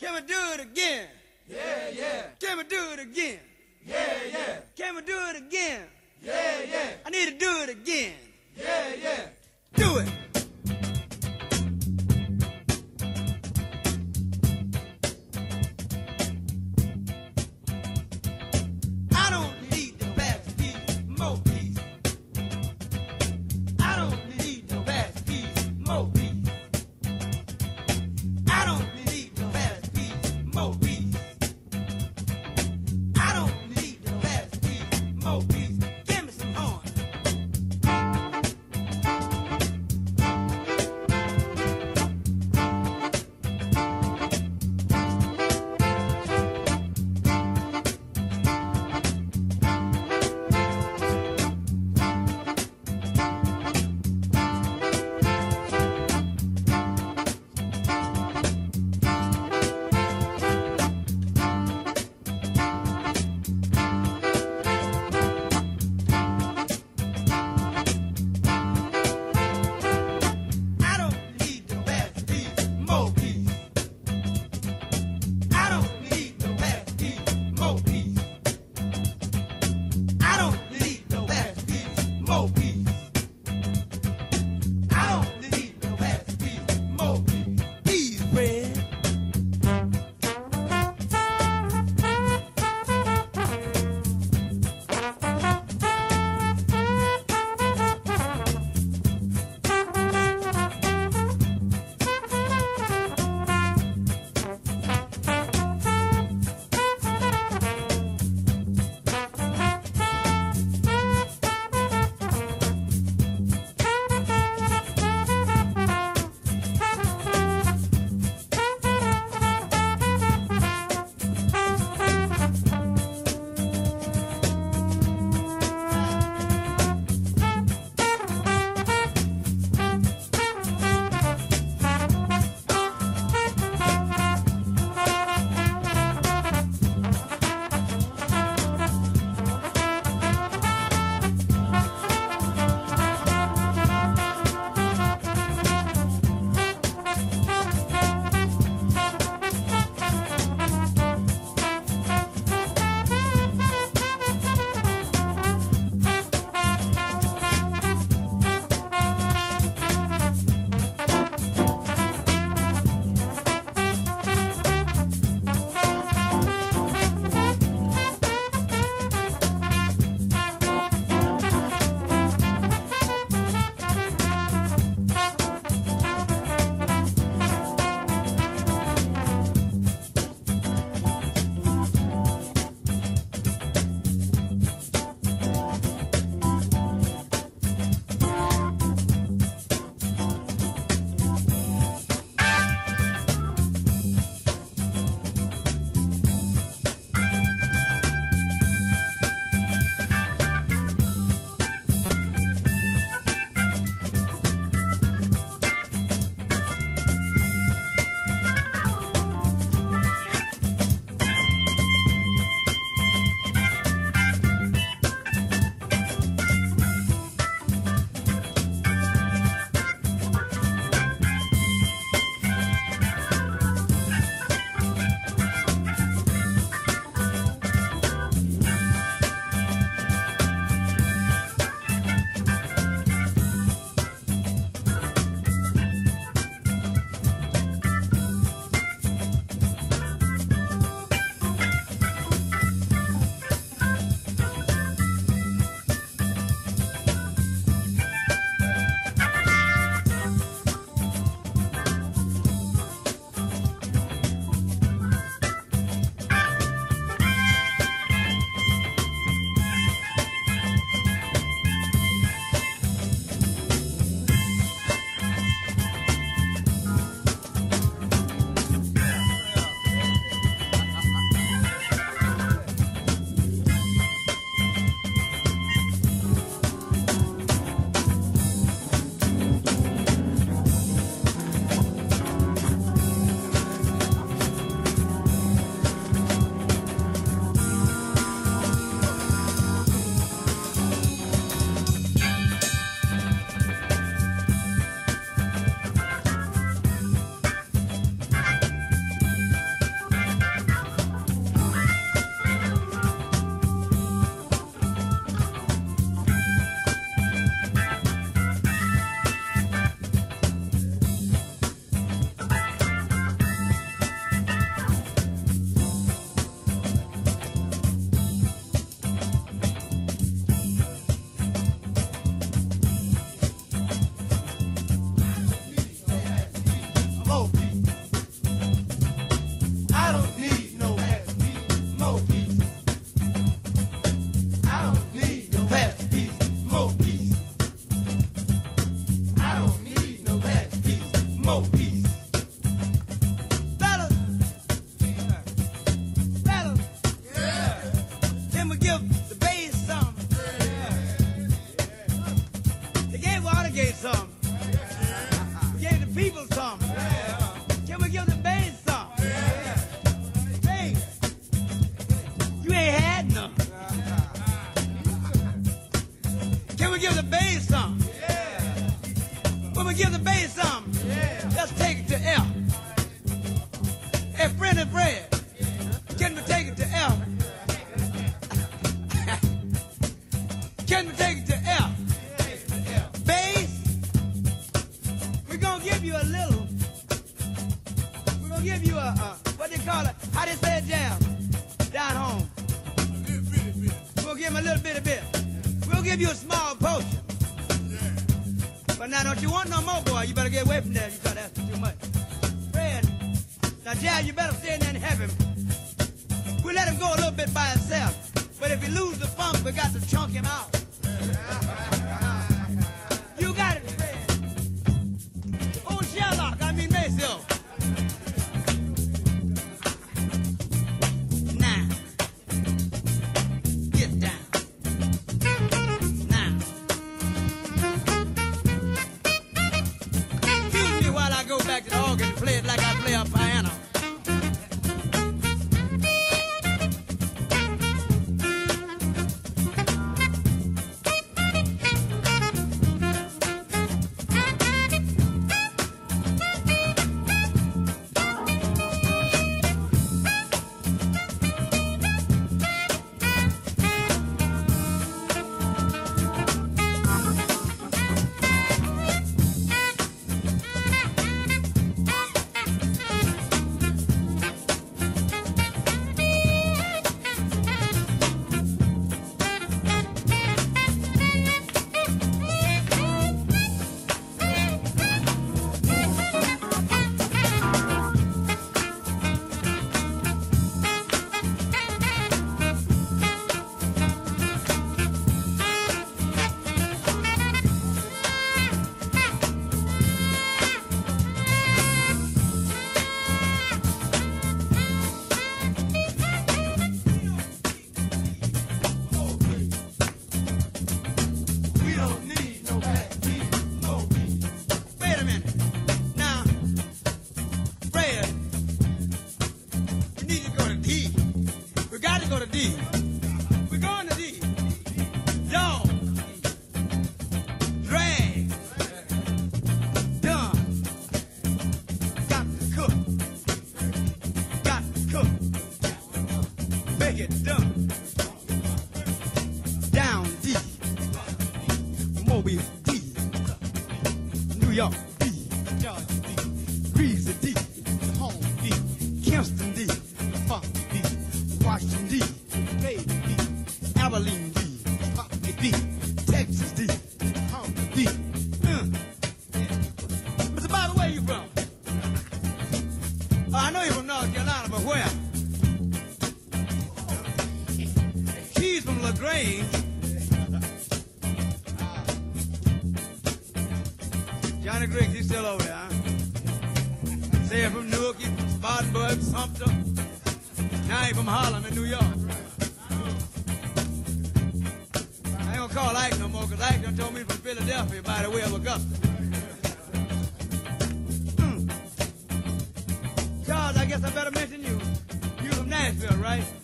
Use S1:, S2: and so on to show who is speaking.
S1: Can we do it again?
S2: Yeah, yeah,
S1: Can we do it again?
S2: yeah, yeah,
S1: Can we do it again?
S2: yeah, yeah,
S1: I need to do it again.
S2: yeah, yeah.
S1: I'll Friend of can we take it to F? can we take it to F? Bass, we're gonna give you a little. We're gonna give you a, a what they call it? How they say it jam down home. We'll give him a little bit of bit. We'll give you a small potion. But now, don't you want no more, boy? You better get away from there. You start asking too much. Now, Jazz, you better stay in there and have him. We let him go a little bit by himself. But if he lose the funk, we got to chunk him out. You got it, Fred. Oh, Sherlock, I mean Maceo. Now, get down. Now. Excuse me while I go back to the organ and play it like I play a cook. Make it done. Down D. Mobile D. New York D. Georgia D. Greasy D. Home D. Kingston D. Funk D. Washington D. Bay D. Abilene D. Johnny Griggs, he's still over there, huh? Say from Newark, he's from Spartanburg, Sumter. Now he's from Harlem in New York. I ain't gonna call Ike no more, because Ike done told me from Philadelphia by the way of Augusta. Charles, I guess I better mention you. You from Nashville, right?